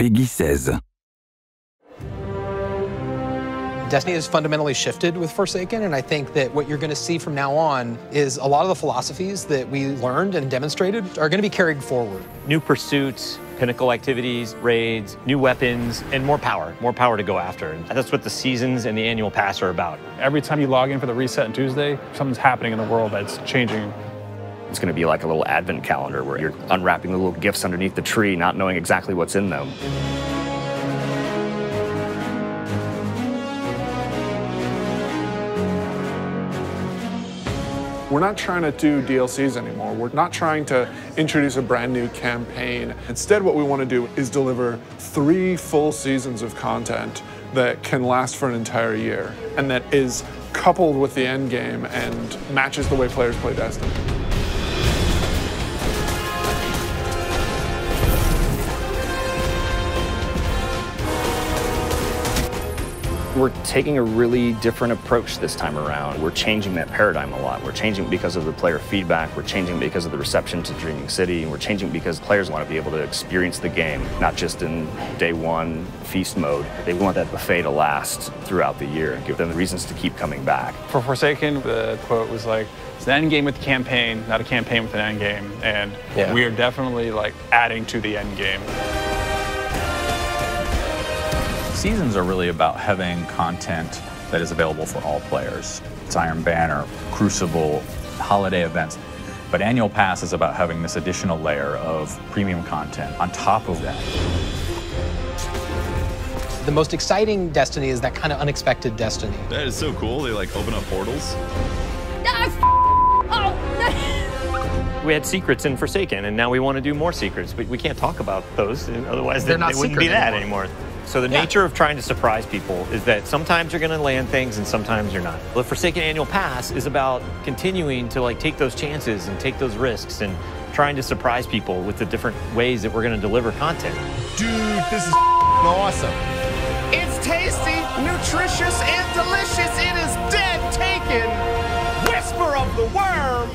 Peggy 16. Destiny has fundamentally shifted with Forsaken, and I think that what you're going to see from now on is a lot of the philosophies that we learned and demonstrated are going to be carried forward. New pursuits, pinnacle activities, raids, new weapons, and more power, more power to go after. And that's what the seasons and the annual pass are about. Every time you log in for the reset on Tuesday, something's happening in the world that's changing. It's going to be like a little advent calendar where you're unwrapping the little gifts underneath the tree, not knowing exactly what's in them. We're not trying to do DLCs anymore. We're not trying to introduce a brand new campaign. Instead, what we want to do is deliver three full seasons of content that can last for an entire year and that is coupled with the end game and matches the way players play Destiny. We're taking a really different approach this time around. We're changing that paradigm a lot. We're changing because of the player feedback. We're changing because of the reception to Dreaming City. And we're changing because players want to be able to experience the game, not just in day one feast mode. They want that buffet to last throughout the year and give them the reasons to keep coming back. For Forsaken, the quote was like, it's an end game with the campaign, not a campaign with an end game. And Yeah. we are definitely like adding to the end game. Seasons are really about having content that is available for all players. It's Iron Banner, Crucible, holiday events. But Annual Pass is about having this additional layer of premium content on top of that. The most exciting Destiny is that kind of unexpected Destiny. That is so cool. They like open up portals. We had secrets in Forsaken, and now we want to do more secrets, but we can't talk about those, otherwise They're they, not they wouldn't secret be that anymore. anymore. So the Yeah. nature of trying to surprise people is that sometimes you're going to land things and sometimes you're not. The Forsaken Annual Pass is about continuing to like take those chances and take those risks and trying to surprise people with the different ways that we're going to deliver content. Dude, this is awesome. It's tasty, nutritious, and delicious. It is dead taken. Whisper of the worm.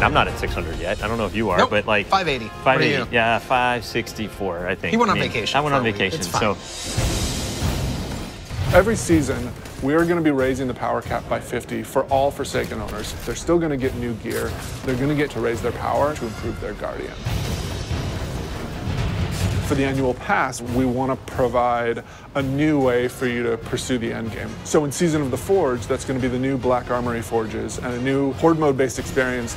Heck yeah. Ooh, baby. I'm not at 600 yet. I don't know if you are, Nope, but like 580. 580. Yeah, 564, I think. He went on I mean, vacation I went on vacation, so Every season, we are going to be raising the power cap by 50 for all Forsaken owners. They're still going to get new gear. They're going to get to raise their power to improve their Guardian. For the annual pass, we want to provide a new way for you to pursue the end game. So in Season of the Forge, that's going to be the new Black Armory Forges and a new Horde mode based experience.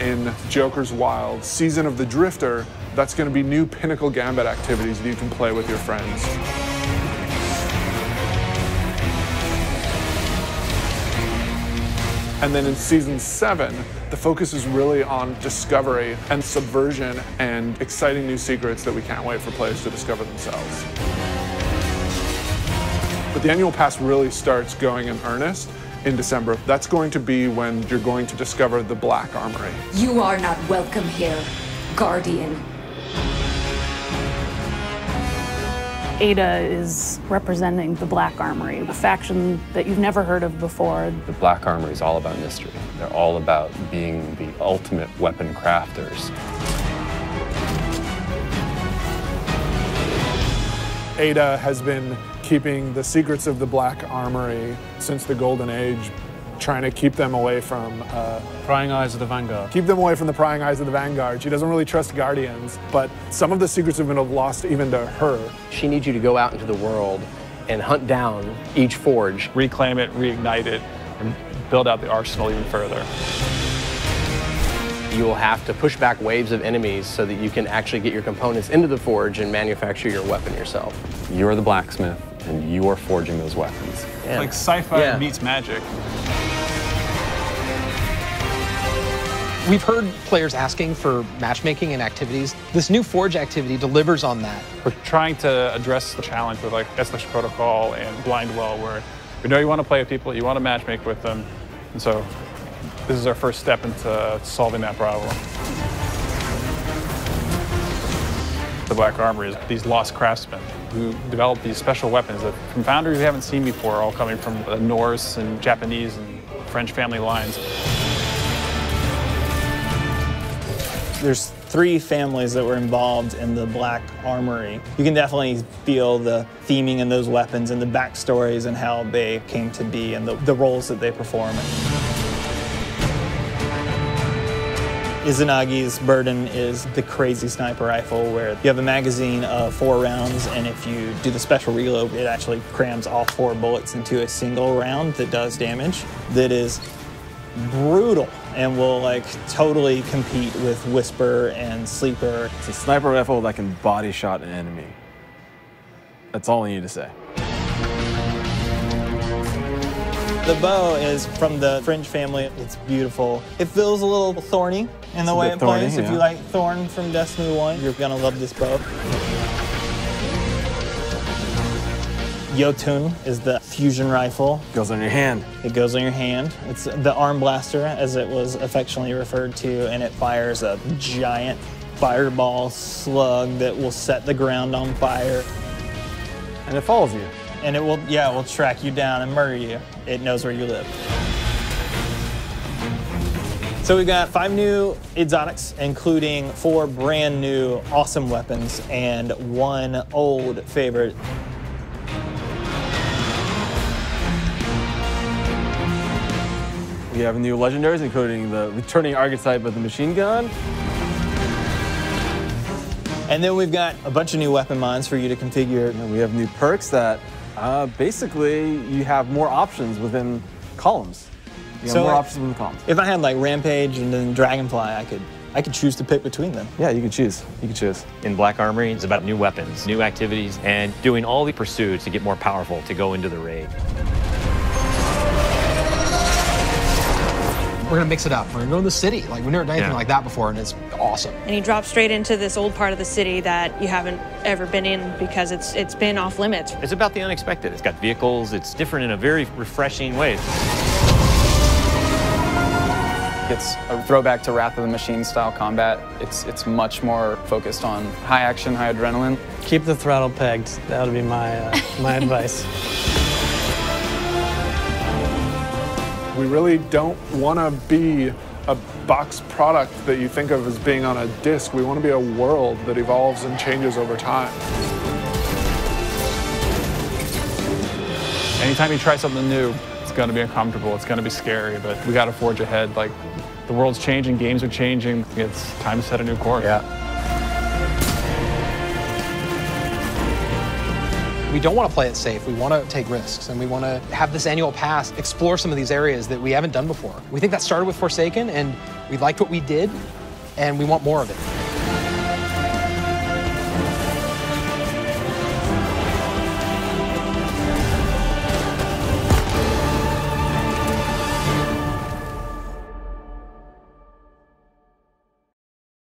in Joker's Wild, Season of the Drifter, that's going to be new Pinnacle Gambit activities that you can play with your friends. And then in season seven, the focus is really on discovery and subversion and exciting new secrets that we can't wait for players to discover themselves. But the annual pass really starts going in earnest in December. That's going to be when you're going to discover the Black Armory. You are not welcome here, Guardian. Ada is representing the Black Armory, a faction that you've never heard of before. The Black Armory is all about mystery. They're all about being the ultimate weapon crafters. Ada has been keeping the secrets of the Black Armory since the Golden Age, trying to keep them away from uh, Prying eyes of the Vanguard. keep them away from the prying eyes of the Vanguard. She doesn't really trust Guardians, but some of the secrets have been lost even to her. She needs you to go out into the world and hunt down each forge. Reclaim it, reignite it, and build out the arsenal even further. You will have to push back waves of enemies so that you can actually get your components into the forge and manufacture your weapon yourself. You're the blacksmith, and you are forging those weapons. It's like sci-fi Yeah. meets magic. We've heard players asking for matchmaking and activities. This new Forge activity delivers on that. We're trying to address the challenge with like Escalation Protocol and Blind Well, where we know you want to play with people, you want to matchmake with them, and so this is our first step into solving that problem. The Black Armory is these lost craftsmen who develop these special weapons that from foundries we haven't seen before, all coming from the Norse and Japanese and French family lines. There's three families that were involved in the Black Armory. You can definitely feel the theming in those weapons and the backstories and how they came to be and the, the roles that they perform. Izanagi's burden is the crazy sniper rifle where you have a magazine of four rounds and if you do the special reload, it actually crams all four bullets into a single round that does damage. That is brutal and will like totally compete with Whisper and Sleeper. It's a sniper rifle that can body shot an enemy. That's all I need to say. The bow is from the Fringe family. It's beautiful. It feels a little thorny in the It's way it thorny, plays. If you like Thorn from Destiny 1, you're gonna love this bow. Jotun is the fusion rifle. It goes on your hand. It goes on your hand. It's the arm blaster, as it was affectionately referred to, and it fires a giant fireball slug that will set the ground on fire. And it follows you. And it will, yeah, it will track you down and murder you. It knows where you live. So we've got five new exotics, including four brand new awesome weapons and one old favorite. We have new legendaries, including the returning archetype of the machine gun. And then we've got a bunch of new weapon mods for you to configure. And we have new perks that uh, basically you have more options within columns. You have So, more like, options within columns. If I had like Rampage and then Dragonfly, I could I could choose to pick between them. Yeah, you can choose. You can choose. In Black Armory, it's about new weapons, new activities, and doing all the pursuits to get more powerful to go into the raid. We're gonna mix it up. We're gonna go to the city. Like we've never done anything Yeah. like that before, and it's awesome. And you drop straight into this old part of the city that you haven't ever been in because it's it's been off limits. It's about the unexpected. It's got vehicles, it's different in a very refreshing way. It's a throwback to Wrath of the Machine style combat. It's it's much more focused on high action, high adrenaline. Keep the throttle pegged. That would be my uh, my advice. We really don't want to be a box product that you think of as being on a disc. We want to be a world that evolves and changes over time. Anytime you try something new, it's going to be uncomfortable. It's going to be scary, but we got to forge ahead. Like the world's changing, games are changing. It's time to set a new course. Yeah. We don't want to play it safe. We want to take risks, and we want to have this annual pass explore some of these areas that we haven't done before. We think that started with Forsaken, and we liked what we did, and we want more of it.